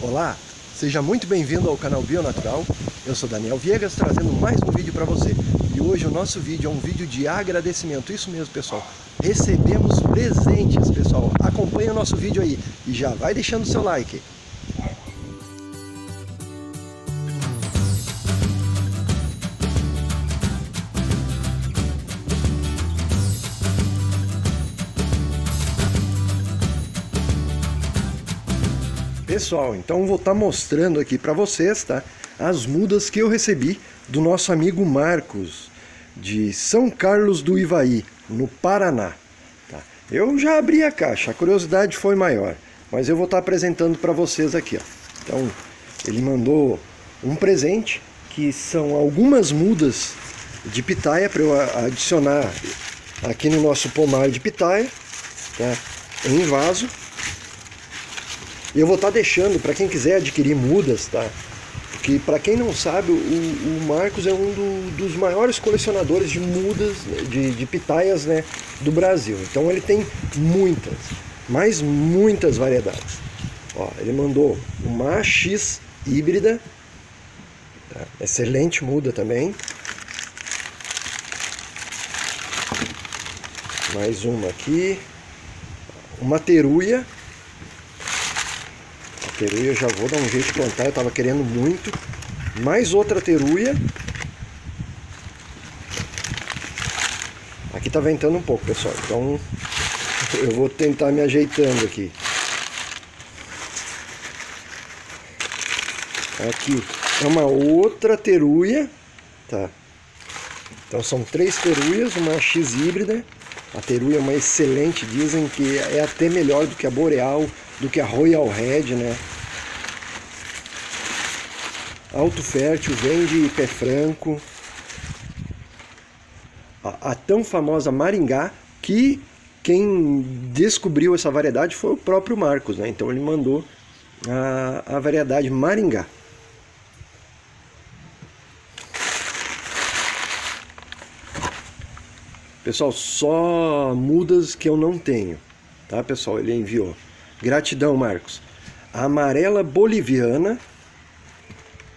Olá, seja muito bem-vindo ao canal Bionatural. Eu sou Daniel Viegas trazendo mais um vídeo para você. E hoje o nosso vídeo é um vídeo de agradecimento. Isso mesmo, pessoal. Recebemos presentes, pessoal. Acompanhe o nosso vídeo aí e já vai deixando seu like. Pessoal, então vou estar tá mostrando aqui para vocês, tá? As mudas que eu recebi do nosso amigo Marcos, de São Carlos do Ivaí, no Paraná. Tá? Eu já abri a caixa, a curiosidade foi maior, mas eu vou estar tá apresentando para vocês aqui. Ó. Então, ele mandou um presente, que são algumas mudas de pitaia para eu adicionar aqui no nosso pomar de pitaia, tá? em vaso. Eu vou estar tá deixando para quem quiser adquirir mudas, tá? Porque para quem não sabe, o, o Marcos é um do, dos maiores colecionadores de mudas, de, de pitaias né, do Brasil. Então ele tem muitas, mas muitas variedades. Ó, ele mandou uma X híbrida, tá? excelente muda também. Mais uma aqui. Uma teruia Teruia já vou dar um jeito de plantar, eu estava querendo muito. Mais outra teruia. Aqui está ventando um pouco, pessoal, então eu vou tentar me ajeitando aqui. Aqui é uma outra teruia, tá? Então são três teruias, uma X híbrida. A teruia é uma excelente, dizem que é até melhor do que a boreal, do que a Royal Red, né? Alto fértil, vem de pé franco. A, a, tão famosa Maringá, que quem descobriu essa variedade foi o próprio Marcos, né? Então ele mandou a, a variedade Maringá. Pessoal, só mudas que eu não tenho, tá pessoal? Ele enviou. Gratidão, Marcos. A amarela boliviana.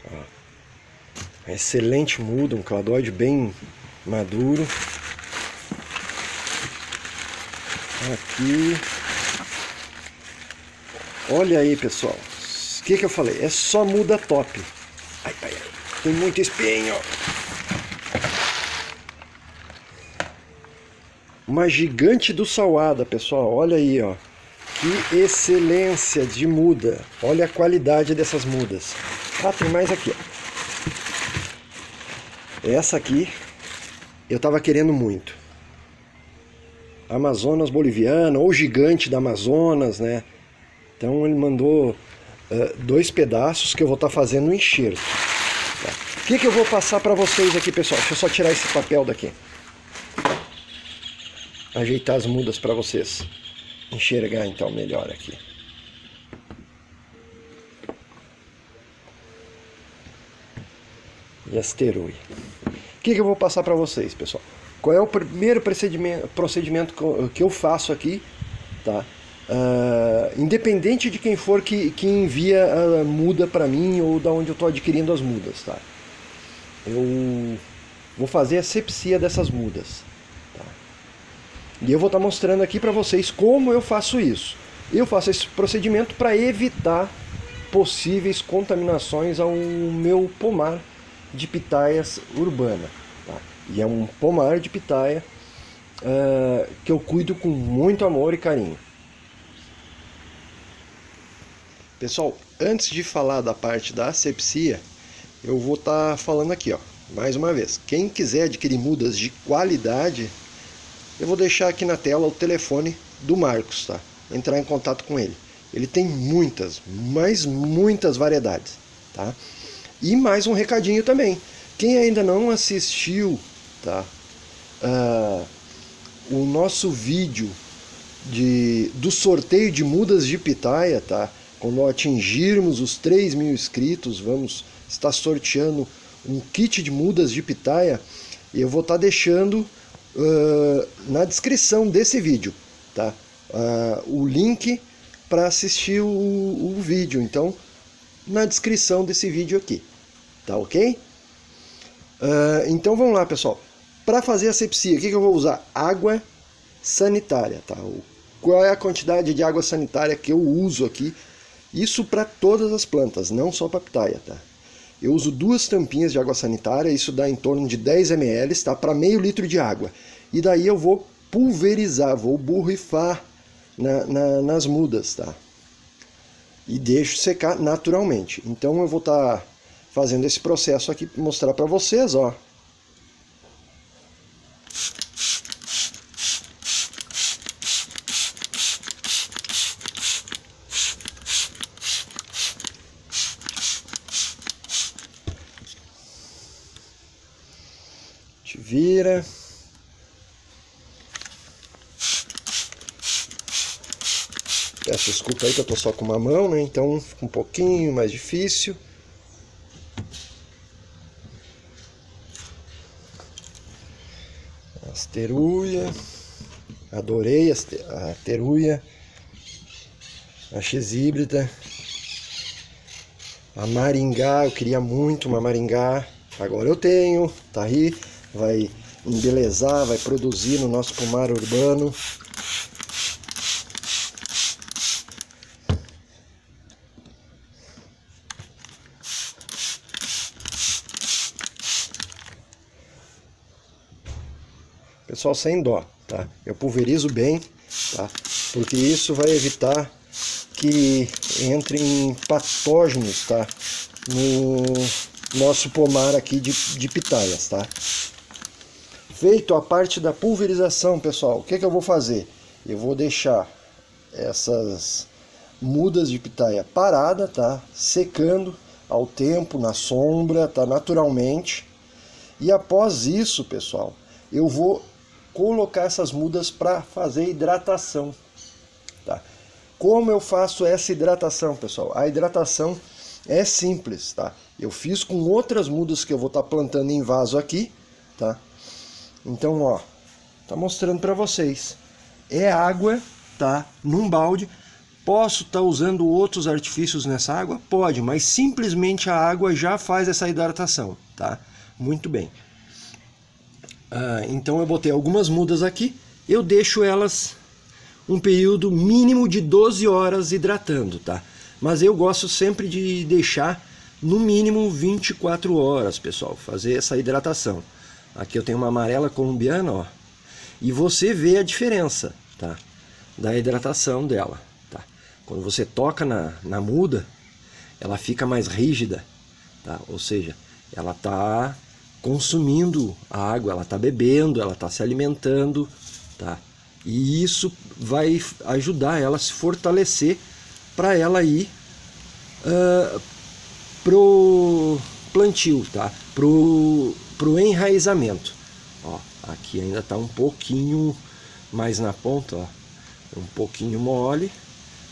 Ó, excelente muda, um cladóide bem maduro. Aqui. Olha aí, pessoal. O que, que eu falei? É só muda top. Ai, ai, ai. Tem muito espinho. Uma gigante do salada, pessoal. Olha aí, ó. Que excelência de muda. Olha a qualidade dessas mudas. Ah, tem mais aqui. Ó. Essa aqui eu estava querendo muito. Amazonas boliviana ou gigante da Amazonas, né? Então ele mandou uh, dois pedaços que eu vou estar tá fazendo um enxerto. O que, que eu vou passar para vocês aqui, pessoal? Deixa eu só tirar esse papel daqui. Ajeitar as mudas para vocês enxergar então melhor aqui. E asteroide. O que, que eu vou passar para vocês, pessoal? Qual é o primeiro procedimento, procedimento que eu faço aqui, tá? Uh, independente de quem for que, que envia a muda para mim ou da onde eu estou adquirindo as mudas, tá? Eu vou fazer a sepsia dessas mudas. E eu vou estar mostrando aqui para vocês como eu faço isso. Eu faço esse procedimento para evitar possíveis contaminações ao meu pomar de pitaias urbana. Tá? E é um pomar de pitaia uh, que eu cuido com muito amor e carinho. Pessoal, antes de falar da parte da asepsia, eu vou estar falando aqui, ó, mais uma vez. Quem quiser adquirir mudas de qualidade eu vou deixar aqui na tela o telefone do Marcos, tá? Entrar em contato com ele. Ele tem muitas, mas muitas variedades, tá? E mais um recadinho também. Quem ainda não assistiu, tá? Uh, o nosso vídeo de, do sorteio de mudas de pitaia, tá? Quando atingirmos os 3 mil inscritos, vamos estar sorteando um kit de mudas de pitaia. E eu vou estar deixando uh, na descrição desse vídeo, tá? Uh, o link para assistir o, o, vídeo. Então, na descrição desse vídeo aqui, tá ok? Uh, então vamos lá, pessoal. Para fazer a sepsia, o que, que, eu vou usar? Água sanitária, tá? Qual é a quantidade de água sanitária que eu uso aqui? Isso para todas as plantas, não só para pitaia, tá? Eu uso duas tampinhas de água sanitária, isso dá em torno de 10 ml, tá? Para meio litro de água. E daí eu vou pulverizar, vou borrifar na, na, nas mudas, tá? E deixo secar naturalmente. Então eu vou estar tá fazendo esse processo aqui, mostrar para vocês, ó. Vira. Peço desculpa aí que eu tô só com uma mão, né? Então fica um pouquinho mais difícil. As teruia. Adorei a teruia. A X híbrida. A maringá, eu queria muito uma maringá. Agora eu tenho, tá aí. Vai embelezar, vai produzir no nosso pomar urbano. Pessoal, sem dó, tá? Eu pulverizo bem, tá? Porque isso vai evitar que entrem patógenos, tá? No nosso pomar aqui de, de pitaias, tá? Feito a parte da pulverização, pessoal, o que, que eu vou fazer? Eu vou deixar essas mudas de pitaia parada, tá? Secando ao tempo, na sombra, tá? Naturalmente. E após isso, pessoal, eu vou colocar essas mudas para fazer hidratação. Tá? Como eu faço essa hidratação, pessoal? A hidratação é simples, tá? Eu fiz com outras mudas que eu vou estar tá plantando em vaso aqui, tá? Então, ó, tá mostrando para vocês. É água, tá? Num balde. Posso estar tá usando outros artifícios nessa água? Pode, mas simplesmente a água já faz essa hidratação, tá? Muito bem. Ah, então eu botei algumas mudas aqui, eu deixo elas um período mínimo de 12 horas hidratando, tá? Mas eu gosto sempre de deixar no mínimo 24 horas, pessoal, fazer essa hidratação. Aqui eu tenho uma amarela colombiana, ó, e você vê a diferença, tá? Da hidratação dela, tá? Quando você toca na, na muda, ela fica mais rígida, tá? Ou seja, ela tá consumindo a água, ela está bebendo, ela está se alimentando, tá? E isso vai ajudar ela a se fortalecer para ela ir uh, pro plantio, tá? Pro, pro enraizamento. Ó, aqui ainda está um pouquinho mais na ponta, ó, um pouquinho mole,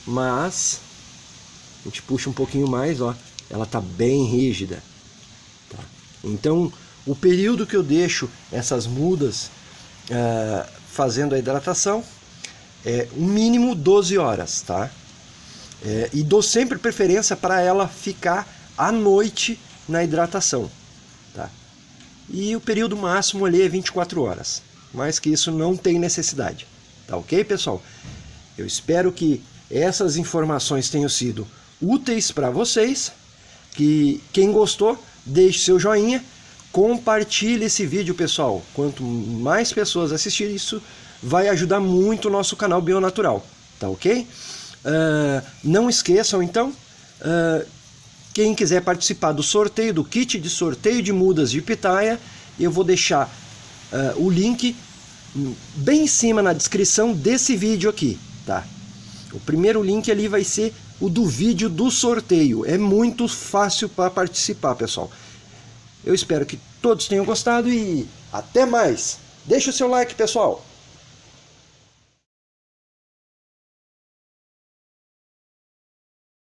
mas a gente puxa um pouquinho mais, ó, ela tá bem rígida, tá? Então o período que eu deixo essas mudas uh, fazendo a hidratação é um mínimo 12 horas, tá? É, e dou sempre preferência para ela ficar à noite na hidratação? E o período máximo ali é 24 horas, mais que isso não tem necessidade, tá ok, pessoal? Eu espero que essas informações tenham sido úteis para vocês, que quem gostou, deixe seu joinha Compartilhe esse vídeo, pessoal. Quanto mais pessoas assistirem isso, vai ajudar muito o nosso canal Bionatural, tá ok? Uh, não esqueçam, então, uh, quem quiser participar do sorteio, do kit de sorteio de mudas de pitaia, eu vou deixar uh, o link bem em cima na descrição desse vídeo aqui, tá? O primeiro link ali vai ser o do vídeo do sorteio. É muito fácil para participar, pessoal. Eu espero que todos tenham gostado e até mais. Deixe o seu like, pessoal.